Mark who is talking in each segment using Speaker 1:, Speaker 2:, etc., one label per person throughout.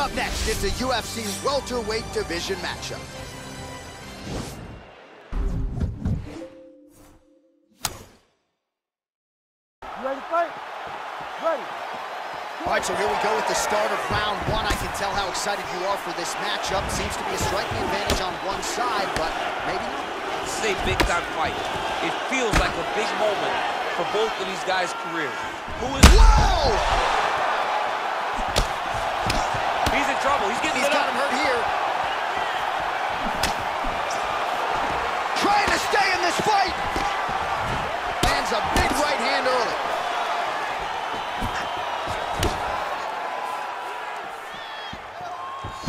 Speaker 1: Coming up next, it's a UFC welterweight division matchup.
Speaker 2: You ready to fight? Ready.
Speaker 1: All right, so here we go with the start of round one. I can tell how excited you are for this matchup. Seems to be a striking advantage on one side, but maybe not.
Speaker 3: This is a big-time fight. It feels like a big moment for both of these guys' careers. Who is...
Speaker 1: Whoa!
Speaker 3: He's trouble. He's getting
Speaker 1: He's got
Speaker 3: up.
Speaker 1: him hurt here. Trying to stay in this fight. Lands a big right hand early.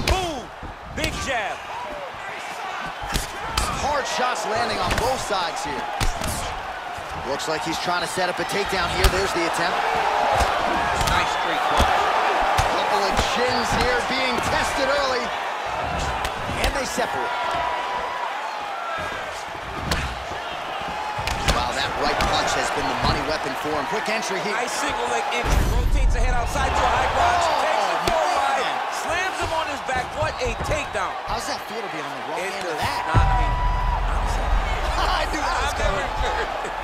Speaker 3: Boom! Big jab.
Speaker 1: Hard shots landing on both sides here. Looks like he's trying to set up a takedown here. There's the attempt.
Speaker 3: Nice straight
Speaker 1: of here being tested early. And they separate. Wow, that right punch has been the money weapon for him. Quick entry here.
Speaker 3: Nice single leg entry. Rotates ahead outside to a high crotch.
Speaker 1: Oh,
Speaker 3: takes the oh,
Speaker 1: man.
Speaker 3: wide. Slams him on his back. What a takedown.
Speaker 1: How's that feel to be on the wrong
Speaker 3: It
Speaker 1: end of that?
Speaker 3: not, honestly,
Speaker 1: I knew that was coming.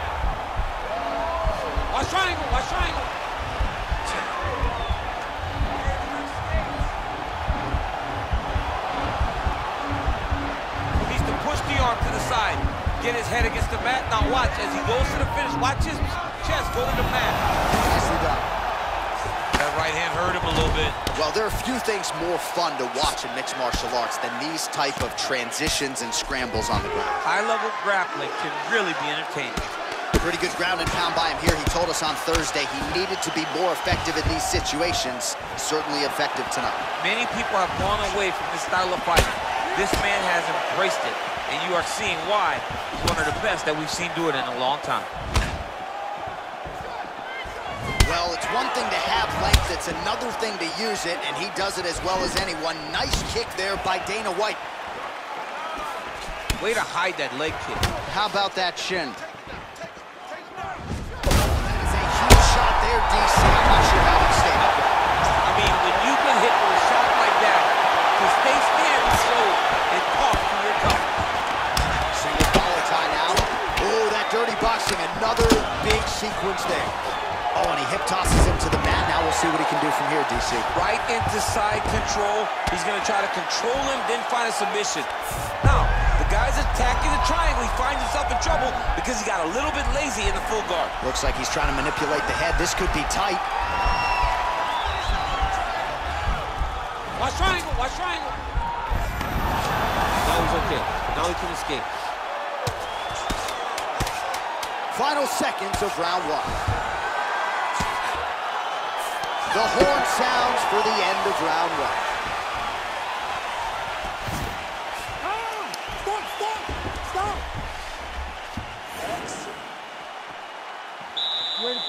Speaker 3: Watch triangle, watch triangle. Get his head against the mat. Now watch as he goes to the finish. Watch his chest go to the mat.
Speaker 1: Nicely done.
Speaker 3: That right hand hurt him a little bit.
Speaker 1: Well, there are a few things more fun to watch in mixed martial arts than these type of transitions and scrambles on the ground.
Speaker 3: High-level grappling can really be entertaining.
Speaker 1: Pretty good ground and pound by him here. He told us on Thursday he needed to be more effective in these situations. Certainly effective tonight.
Speaker 3: Many people have gone away from this style of fighting. This man has embraced it, and you are seeing why he's one of the best that we've seen do it in a long time.
Speaker 1: Well, it's one thing to have length, it's another thing to use it, and he does it as well as anyone. Nice kick there by Dana White.
Speaker 3: Way to hide that leg kick.
Speaker 1: How about that shin? That is a huge shot there, DC. Boxing. Another big sequence there. Oh, and he hip tosses him to the mat. Now we'll see what he can do from here, DC.
Speaker 3: Right into side control. He's going to try to control him, then find a submission. Now, the guy's attacking the triangle. He finds himself in trouble because he got a little bit lazy in the full guard.
Speaker 1: Looks like he's trying to manipulate the head. This could be tight.
Speaker 3: Watch triangle, watch triangle. Now he's okay. Now he can escape.
Speaker 1: Final seconds of round one. The horn sounds for the end of round one.
Speaker 2: Stop, stop, stop. Ready?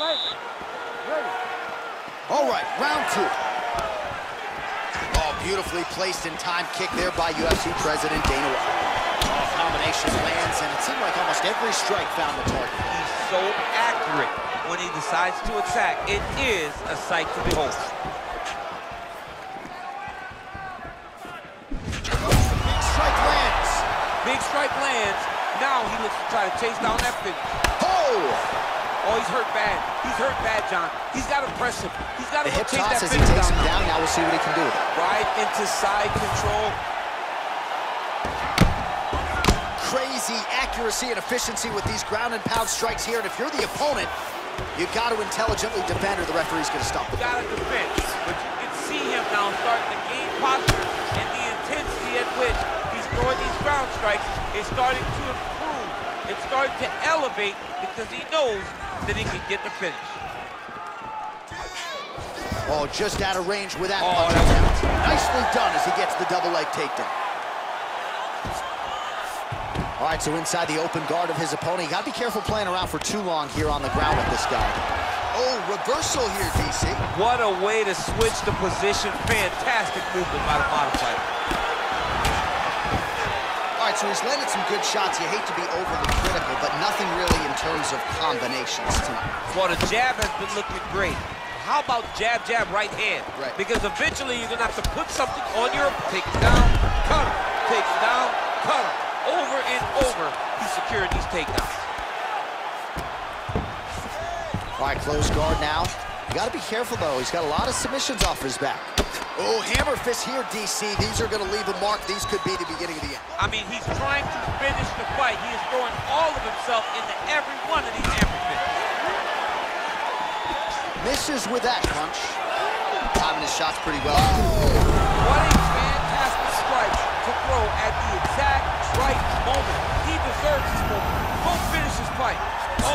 Speaker 2: Ready.
Speaker 1: All right, round two. Oh, beautifully placed in time kick there by UFC President Dana White. Combination lands, and it seemed like almost every strike found the target.
Speaker 3: So accurate when he decides to attack. It is a sight to behold.
Speaker 1: Big strike lands.
Speaker 3: Big strike lands. Now he looks to try to chase down that finish.
Speaker 1: Oh!
Speaker 3: Oh, he's hurt bad. He's hurt bad, Jon. He's got to press him. He's got to
Speaker 1: The hip
Speaker 3: chase
Speaker 1: toss
Speaker 3: that
Speaker 1: as he takes
Speaker 3: down.
Speaker 1: him down. Now we'll see what he can do.
Speaker 3: Right into side control.
Speaker 1: Crazy accuracy and efficiency with these ground and pound strikes here. And if you're the opponent, you've got to intelligently defend or the referee's going to stop the
Speaker 3: Got to defend. But you can see him now starting to gain posture and the intensity at which he's throwing these ground strikes is starting to improve. It's starting to elevate because he knows that he can get the finish.
Speaker 1: Oh, just out of range with oh, that
Speaker 3: Oh,
Speaker 1: punch
Speaker 3: that was-
Speaker 1: attempt. Nicely done as he gets the double leg takedown. Right, so inside the open guard of his opponent, you got to be careful playing around for too long here on the ground with this guy. Oh, reversal here, DC.
Speaker 3: What a way to switch the position. Fantastic movement by the bottom fighter.
Speaker 1: All right, so he's landed some good shots. You hate to be overly critical, but nothing really in terms of combinations tonight.
Speaker 3: Well, the jab has been looking great. how about jab, jab, right hand?
Speaker 1: Right.
Speaker 3: Because eventually you're going to have to put something on your... Take it down, cut him. Take it down, cut him. Over and over, he secured these takedowns.
Speaker 1: All right, close guard now. You got to be careful, though. He's got a lot of submissions off his back. Oh, hammer fist here, DC. These are going to leave a mark. These could be the beginning of the end.
Speaker 3: I mean, he's trying to finish the fight. He is throwing all of himself into every one of these hammer fists.
Speaker 1: Misses with that punch. Timing his shots pretty well.
Speaker 3: What a fantastic strike to throw at the exact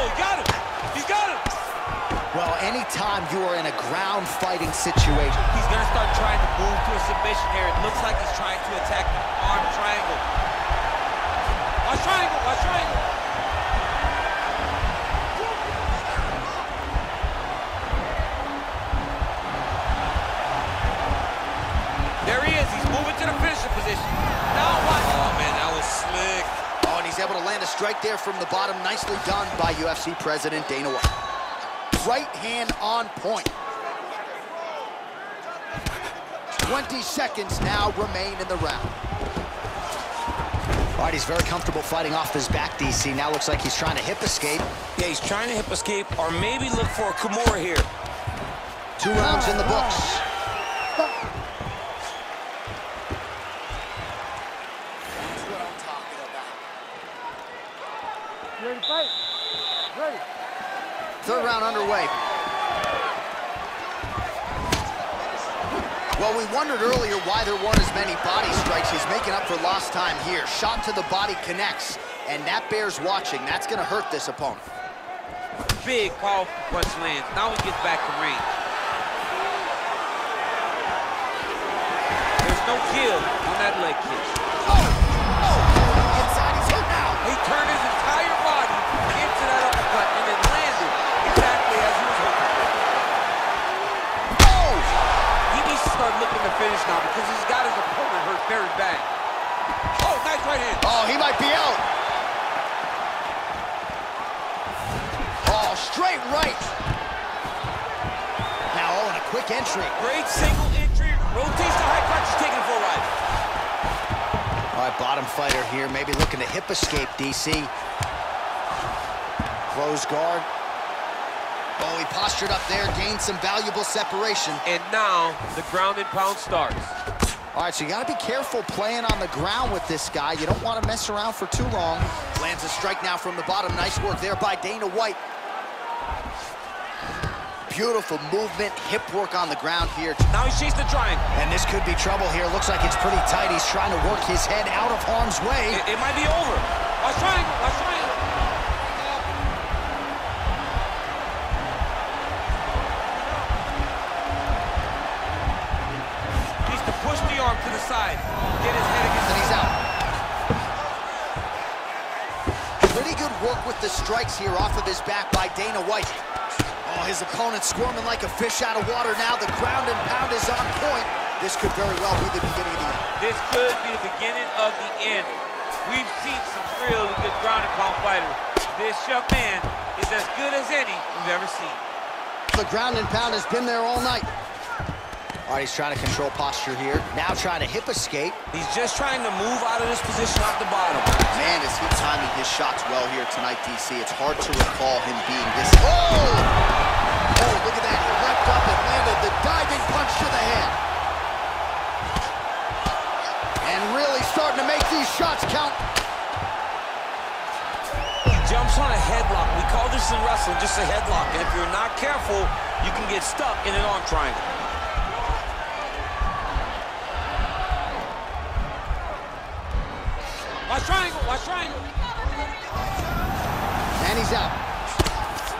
Speaker 3: Oh, he got him. He got him.
Speaker 1: Well, anytime you are in a ground fighting situation,
Speaker 3: He's going to start trying to move to a submission here. It looks like he's trying to attack the arm triangle. Watch triangle, watch triangle.
Speaker 1: Strike there from the bottom. Nicely done by UFC President Dana White. Right hand on point. 20 seconds now remain in the round. All right, he's very comfortable fighting off his back, DC. Now looks like he's trying to hip escape.
Speaker 4: Yeah, he's trying to hip escape or maybe look for a Kimura here.
Speaker 1: Two rounds in the books. That's what I'm talking about.
Speaker 2: You ready to fight? Ready.
Speaker 1: Third round underway. Well, we wondered earlier why there weren't as many body strikes. He's making up for lost time here. Shot to the body connects, and that bears watching. That's going to hurt this opponent.
Speaker 3: Big, powerful punch lands. Now he gets back to range. There's no kill on that leg kick.
Speaker 1: Oh!
Speaker 3: Start looking to finish now because he's got his opponent hurt very bad. Oh, nice right hand.
Speaker 1: Oh, he might be out. Oh, straight right. Now, oh, and a quick entry.
Speaker 3: Great single entry, rotates to high punch, he's taking it for a ride.
Speaker 1: All right, bottom fighter here, maybe looking to hip escape, DC. Close guard. Oh, he postured up there, gained some valuable separation.
Speaker 3: And now the ground and pound starts.
Speaker 1: All right, so you got to be careful playing on the ground with this guy. You don't want to mess around for too long. Lands a strike now from the bottom. Nice work there by Dana White. Beautiful movement, hip work on the ground here.
Speaker 3: Now he's chasing the triangle.
Speaker 1: And this could be trouble here. Looks like it's pretty tight. He's trying to work his head out of harm's way.
Speaker 3: It, it might be over. Watch triangle, watch triangle. Push the arm to the side. Get his head against
Speaker 1: and he's out. Pretty good work with the strikes here off of his back by Dana White. Oh, his opponent squirming like a fish out of water now. The ground and pound is on point. This could very well be the beginning of the end.
Speaker 3: This could be the beginning of the end. We've seen some really good ground and pound fighters. This young man is as good as any we've ever seen.
Speaker 1: The ground and pound has been there all night. All right, he's trying to control posture here. Now trying to hip escape.
Speaker 4: He's just trying to move out of this position off the bottom.
Speaker 1: Man, is he timing his shots well here tonight, DC. It's hard to recall him being this... Oh! Oh, look at that. He leapt up and landed the diving punch to the head. And really starting to make these shots count.
Speaker 4: He jumps on a headlock. We call this in wrestling just a headlock. And if you're not careful, you can get stuck in an arm triangle.
Speaker 3: Watch triangle, watch triangle.
Speaker 1: And he's out.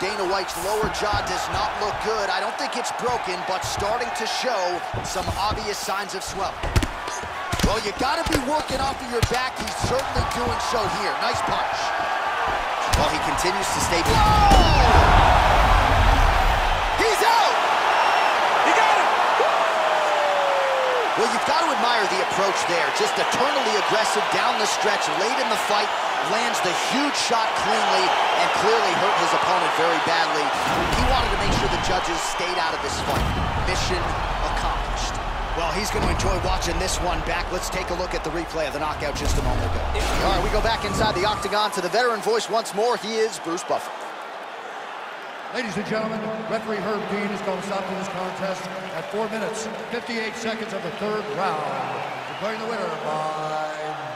Speaker 1: Dana White's lower jaw does not look good. I don't think it's broken, but starting to show some obvious signs of swelling. Well, you gotta be working off of your back. He's certainly doing so here. Nice punch. Well, he continues to stay... Whoa! He's out!
Speaker 3: He got him.
Speaker 1: Well, you've got to admire the approach there. Just eternally aggressive down the stretch, late in the fight, lands the huge shot cleanly, and clearly hurt his opponent very badly. He wanted to make sure the judges stayed out of this fight. Mission accomplished. Well, he's going to enjoy watching this one back. Let's take a look at the replay of the knockout just a moment ago. All right, we go back inside the octagon to the veteran voice once more. He is Bruce Buffer.
Speaker 2: Ladies and gentlemen, referee Herb Dean is going to stop to this contest at 4 minutes, 58 seconds of the third round. Declaring the winner by